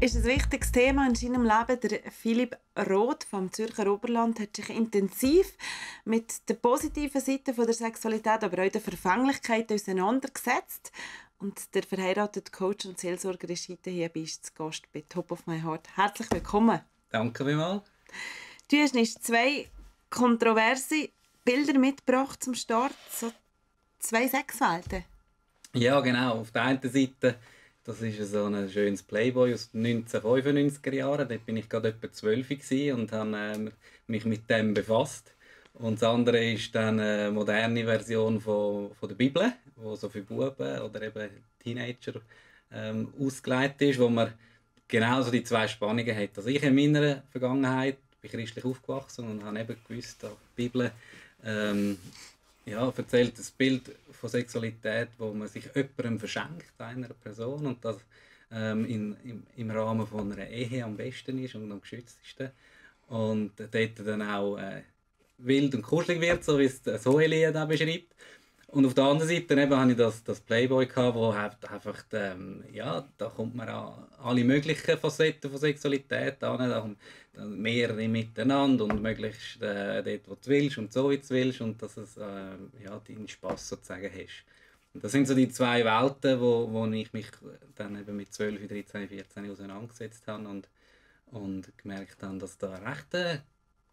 ist ein wichtiges Thema in seinem Leben. Der Philipp Roth vom Zürcher Oberland hat sich intensiv mit der positiven Seite der Sexualität, aber auch der Verfänglichkeit auseinandergesetzt. Und der verheiratete Coach und Seelsorger ist heute hier bei uns zu Gast bei Top of My Heart. Herzlich willkommen. Danke vielmals. Du hast uns zwei kontroverse Bilder mitgebracht zum Start. So zwei Sexwelten. Ja, genau. Auf der einen Seite das ist so ein schönes Playboy aus den 1995er Jahren. Dort bin ich gerade etwa 12 und habe äh, mich mit dem befasst. Und das andere ist dann eine moderne Version von, von der Bibel, wo so für Buben oder eben Teenager ähm, ausgelegt ist, wo man genauso die zwei Spannungen hat. Also ich in meiner Vergangenheit bin christlich aufgewachsen und habe eben gewusst, dass die Bibel ähm, ja, erzählt das Bild von Sexualität, wo man sich jemandem verschenkt, einer Person, und das ähm, in, im, im Rahmen von einer Ehe am besten ist und am geschütztesten. Und dort dann auch äh, wild und kuschelig wird, so wie es Soelia da beschreibt. Und auf der anderen Seite eben habe ich das, das Playboy gehabt, wo halt einfach, ähm, ja, da kommt man an alle möglichen Facetten von Sexualität an, da kommt mehrere miteinander und möglichst äh, dort, wo du willst und so wie du willst und dass es, äh, ja, deinen Spass sozusagen hast. Und das sind so die zwei Welten, wo, wo ich mich dann eben mit 12, 13, 14 auseinandergesetzt habe und, und gemerkt habe, dass da ein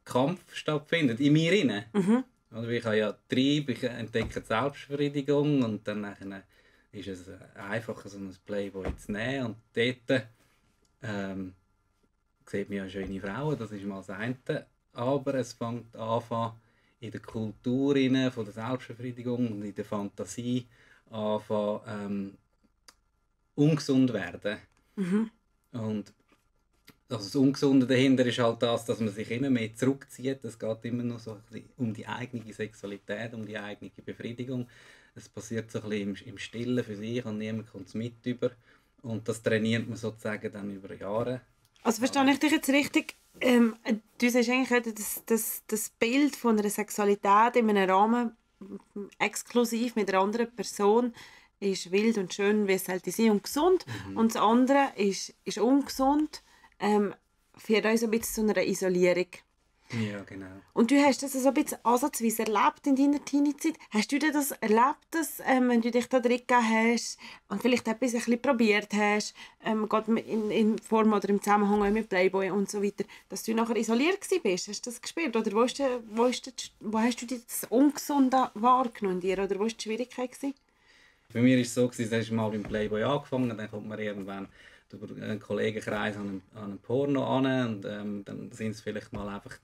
Kampf stattfindet, in mir rein. Mhm. Oder ich habe ja Trieb, ich entdecke die Selbstbefriedigung und dann ist es einfacher, so ein Playboy zu nehmen. Und dort ähm, sieht man ja schöne Frauen, das ist mal das eine. Aber es fängt an, in der Kultur rein, von der Selbstbefriedigung und in der Fantasie an, ähm, ungesund werden. Mhm. Und also das Ungesunde dahinter ist halt das, dass man sich immer mehr zurückzieht. Es geht immer noch so um die eigene Sexualität, um die eigene Befriedigung. Es passiert so ein bisschen im, im Stillen für sich und niemand kommt es mit über. Und das trainiert man sozusagen dann über Jahre. Also verstehe ich dich jetzt richtig? Ähm, du sagst eigentlich, das, das, das Bild von einer Sexualität in einem Rahmen exklusiv mit einer anderen Person ist wild und schön, wie es halt ist und gesund. Mhm. Und das andere ist, ist ungesund ähm, führt uns ein bisschen zu einer Isolierung. Ja, genau. Und du hast das so ein bisschen ansatzweise erlebt in deiner Teenie-Zeit. Hast du das erlebt, dass, ähm, wenn du dich da drin hast und vielleicht etwas ein bisschen probiert hast, ähm, gerade in, in Form oder im Zusammenhang mit Playboy und so weiter, dass du nachher isoliert bist? Hast du das gespürt? Oder wo, ist der, wo, ist der, wo hast du das Ungesunde wahrgenommen in dir? Oder wo war die Schwierigkeit? Gewesen? Bei mir war es so, dass ich mal beim Playboy angefangen dann kommt man irgendwann über einen Kollegenkreis an einem, an einem Porno an und ähm, dann sind es vielleicht mal einfach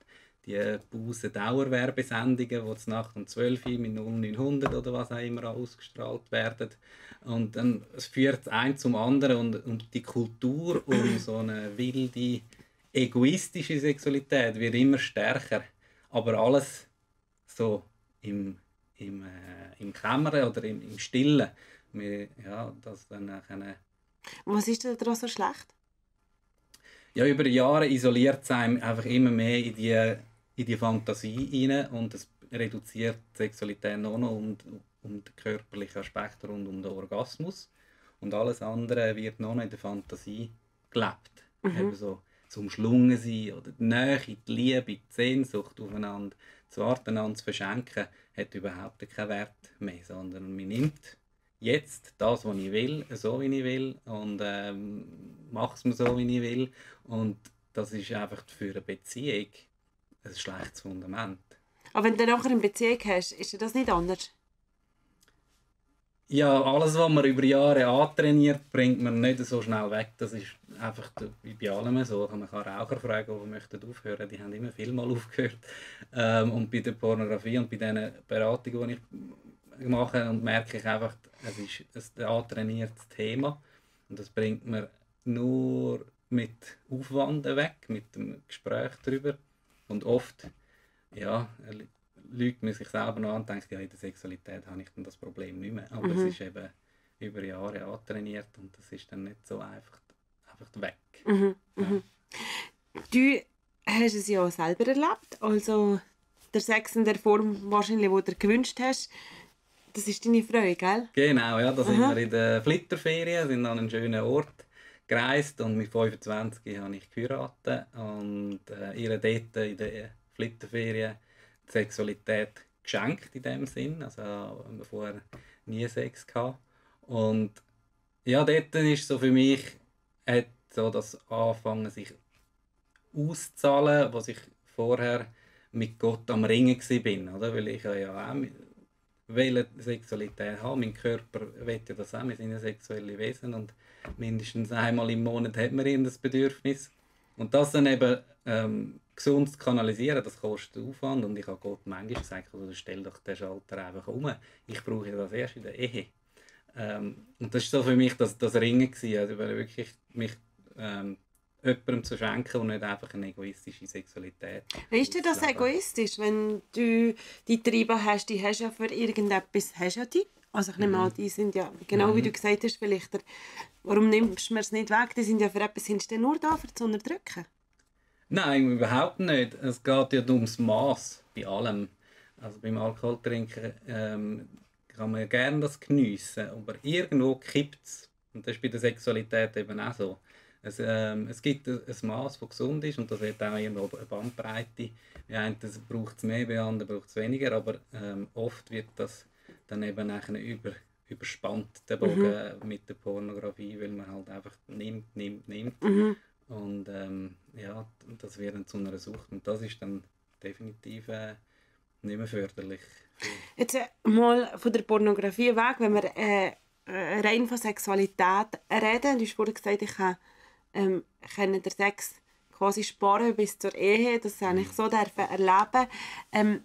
die Pause Dauerwerbesendungen, die Nacht um 12 Uhr mit 0900 oder was auch immer ausgestrahlt werden. Und dann es führt ein zum anderen und, und die Kultur um so eine wilde, egoistische Sexualität wird immer stärker. Aber alles so im, im, äh, im Kämmern oder im, im Stillen. Wir, ja, das dann können was ist daran so schlecht? Ja, über Jahre isoliert es einem einfach immer mehr in die, in die Fantasie rein und es reduziert die Sexualität noch, noch um, um den körperlichen Aspekt rund um den Orgasmus. Und alles andere wird noch, in der Fantasie gelebt. Mhm. Eben so zum Schlungen sein oder die Nähe, die Liebe, die Sehnsucht aufeinander, zu einander zu verschenken, hat überhaupt keinen Wert mehr, sondern man nimmt jetzt das, was ich will, so wie ich will und ähm, mache es mir so, wie ich will. Und das ist einfach für eine Beziehung ein schlechtes Fundament. Aber wenn du nachher eine Beziehung hast, ist das nicht anders? Ja, alles, was man über Jahre antrainiert, bringt man nicht so schnell weg. Das ist einfach wie bei allem so. Man kann Raucher fragen, die möchten aufhören. Die haben immer viel mal aufgehört. Ähm, und bei der Pornografie und bei diesen Beratungen, die ich mache und merke ich einfach, es ist ein antrainiertes Thema und das bringt mir nur mit Aufwand weg, mit dem Gespräch darüber und oft ja, lügt man sich selber noch an und denkt, ja, in der Sexualität habe ich dann das Problem nicht mehr. Aber mhm. es ist eben über Jahre antrainiert und das ist dann nicht so einfach, einfach weg. Mhm. Ja. Mhm. Du hast es ja selber erlebt, also der Sex in der Form wahrscheinlich, die du gewünscht hast. Das ist deine Freude, gell? Genau, ja, da sind wir in der Flitterferien, sind an einem schönen Ort gereist und mit 25 habe ich geheiratet und äh, ihr dort in der Flitterferien die Sexualität geschenkt in dem Sinn. Also haben wir vorher nie Sex gehabt. Und ja, dort ist so für mich hat so das Anfangen sich auszahlen, was ich vorher mit Gott am Ringen war. Oder? Weil ich ja auch will Sexualität haben. Mein Körper will ja das auch. Wir sind ja sexuelle Wesen und mindestens einmal im Monat hat man irgendein Bedürfnis. Und das dann eben ähm, gesund zu kanalisieren, das kostet Aufwand. Und ich habe Gott manchmal gesagt, also stell doch den Schalter einfach um. Ich brauche das erst in der Ehe. Ähm, und das war so für mich das, das Ringen. Gewesen, also wirklich mich ähm, jemandem zu schenken und nicht einfach eine egoistische Sexualität. Wie ist denn das egoistisch, wenn du die Triebe hast, die hast ja für irgendetwas, hast ja die. Also ich nehme mhm. an, die sind ja, genau mhm. wie du gesagt hast, vielleicht, der, warum nimmst du es nicht weg, die sind ja für etwas, sind die nur da, für zu unterdrücken? Nein, überhaupt nicht. Es geht ja ums Maß bei allem. Also beim Alkoholtrinken ähm, kann man ja gerne das geniessen, aber irgendwo kippt es. Und das ist bei der Sexualität eben auch so. Es, ähm, es gibt ein, Maß, das gesund ist und das hat auch irgendwo eine Bandbreite. Bei einen braucht es mehr, bei anderen braucht es weniger, aber ähm, oft wird das dann eben nachher über, überspannt, der Bogen mhm. mit der Pornografie, weil man halt einfach nimmt, nimmt, nimmt. Mhm. Und ähm, ja, das wird dann zu einer Sucht und das ist dann definitiv äh, nicht mehr förderlich. Jetzt äh, mal von der Pornografie weg, wenn wir äh, rein von Sexualität reden. Du hast vorhin gesagt, ich habe ähm, können den Sex quasi sparen bis zur Ehe, das habe ich so dürfen erleben. Ähm,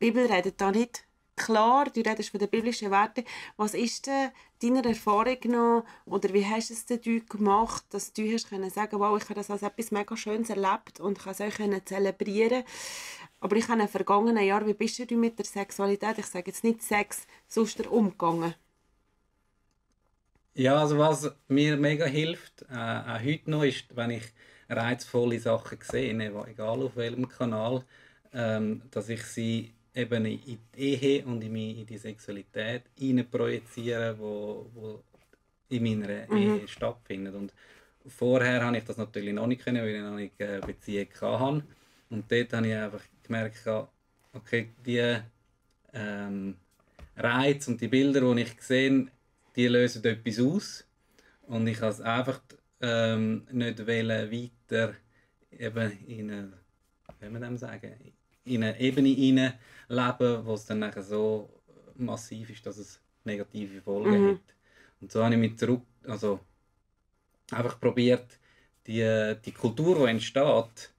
die Bibel redet da nicht klar, du redest von den biblischen Werten. Was ist denn deiner Erfahrung noch, oder wie hast du es denn du gemacht, dass du hast können sagen, wow, ich habe das als etwas mega Schönes erlebt und kann es auch können zelebrieren. Aber ich habe in vergangenen Jahren, wie bist du mit der Sexualität, ich sage jetzt nicht Sex, sonst umgegangen? Ja, also was mir mega hilft, äh, auch heute noch, ist, wenn ich reizvolle Sachen sehe, egal auf welchem Kanal, ähm, dass ich sie eben in die Ehe und in, meine, in die Sexualität projiziere, wo, wo in meiner mhm. Ehe stattfindet. Und vorher habe ich das natürlich noch nicht können, weil ich noch nicht eine Beziehung hatte. Und dort habe ich einfach gemerkt, okay, die ähm, Reize und die Bilder, die ich sehe, die lösen etwas aus. Und ich kann es einfach ähm, nicht weiter eben in eine, wie man dem sagen, in eine Ebene hineinleben, wo es dann nachher so massiv ist, dass es negative Folgen mhm. hat. Und so habe ich mich zurück, also einfach probiert, die, die Kultur, die entsteht,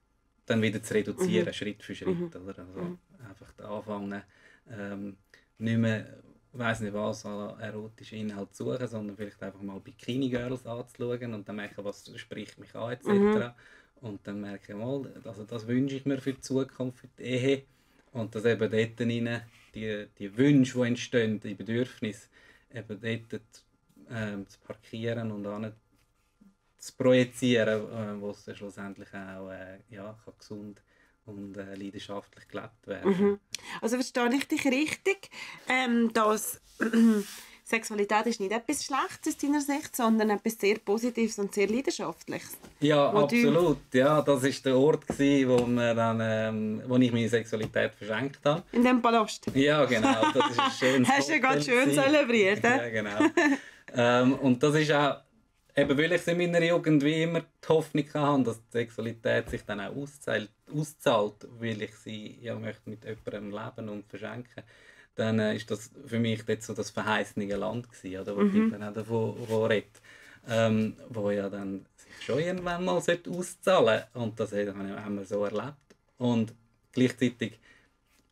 dann wieder zu reduzieren, mhm. Schritt für Schritt. Mhm. Oder? Also mhm. einfach anfangen, ähm, nicht mehr weiß nicht was an erotischen Inhalt suchen, sondern vielleicht einfach mal Bikini Girls anzuschauen und dann merken, was spricht mich an etc. Mhm. Und dann merke ich mal, also das wünsche ich mir für die Zukunft, für die Ehe. Und dass eben dort rein die, die Wünsche, die entstehen, die Bedürfnisse, eben dort ähm, zu parkieren und auch nicht zu projizieren, äh, dann schlussendlich auch äh, ja, kann gesund und äh, leidenschaftlich gelebt werden. Mhm. Also verstehe ich dich richtig, ähm, dass Sexualität ist nicht etwas Schlechtes aus deiner Sicht, sondern etwas sehr Positives und sehr Leidenschaftliches. Ja, absolut. Ja, das war der Ort, gewesen, wo, wir dann, ähm, wo ich meine Sexualität verschenkt habe. In dem Palast? Ja, genau. Das ist ein schönes Hast du gerade schön zelebriert? ja, genau. ähm, und das ist auch eben weil ich in meiner Jugend wie immer die Hoffnung hatte, dass die Sexualität sich dann auch auszahlt, auszahlt weil ich sie ja möchte mit jemandem leben und verschenken dann äh, ist das für mich dort so das verheißene Land gewesen, oder, wo mhm. die Bibel auch davon, davon redet, ähm, wo ja dann sich schon irgendwann mal auszahlen und das haben wir so erlebt. Und gleichzeitig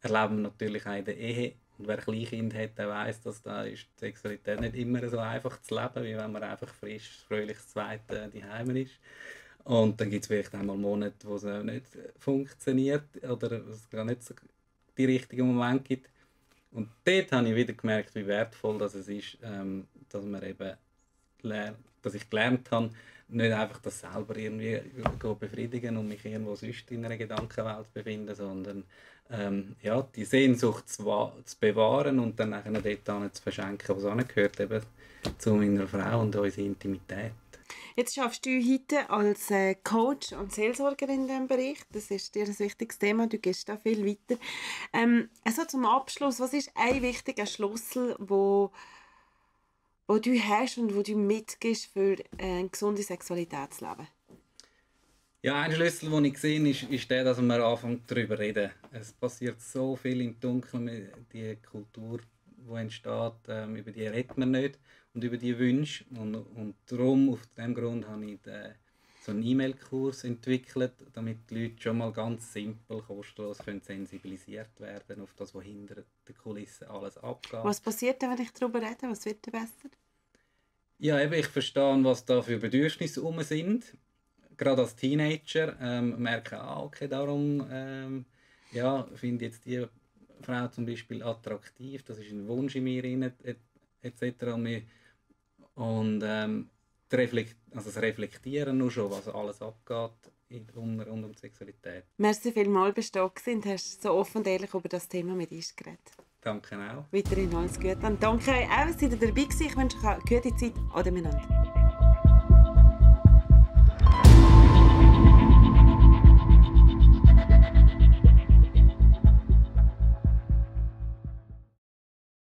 erleben wir natürlich auch in der Ehe und wer Kleinkind hat, der weiß, dass da ist die Sexualität nicht immer so einfach zu leben, wie wenn man einfach frisch, fröhlich zweite daheim ist. Und dann gibt es vielleicht einmal Monate, wo es nicht funktioniert oder es gar nicht so die richtigen Momente gibt. Und dort habe ich wieder gemerkt, wie wertvoll das ist, ähm, dass man eben dass ich gelernt habe, nicht einfach das selber irgendwie befriedigen und mich irgendwo sonst in einer Gedankenwelt befinden, sondern ähm, ja, die Sehnsucht zu, zu, bewahren und dann nachher dort zu verschenken, was angehört, eben zu meiner Frau und unserer Intimität. Jetzt schaffst du heute als äh, Coach und Seelsorger in diesem Bereich. Das ist dir ein wichtiges Thema, du gehst da viel weiter. Ähm, also zum Abschluss, was ist ein wichtiger Schlüssel, wo, wo du hast und wo du mitgibst für äh, ein gesundes Sexualitätsleben? Ja, ein Schlüssel, den ich sehe, ist, ist der, dass man anfängt darüber reden. Es passiert so viel im Dunkeln, die Kultur, die entsteht, ähm, über die redet man nicht und über die Wünsche. Und, und darum, auf diesem Grund, habe ich den, so einen E-Mail-Kurs entwickelt, damit die Leute schon mal ganz simpel, kostenlos können sensibilisiert werden auf das, was hinter der Kulisse alles abgeht. Was passiert denn, wenn ich darüber rede? Was wird denn besser? Ja, eben, ich verstehe, was da für Bedürfnisse um sind gerade als Teenager ähm, merken, ah, okay, darum ähm, ja, finde ich jetzt die Frau zum Beispiel attraktiv, das ist ein Wunsch in mir rein, etc. Und, und ähm, Reflekt also das Reflektieren nur schon, was alles abgeht in, rund, rund um die Sexualität. Merci vielmals, bist du da und hast so offen und ehrlich über das Thema mit uns geredet. Danke auch. Weiterhin alles Gute. Und danke auch, dass ihr dabei gewesen. Ich wünsche euch eine gute Zeit. Ade miteinander.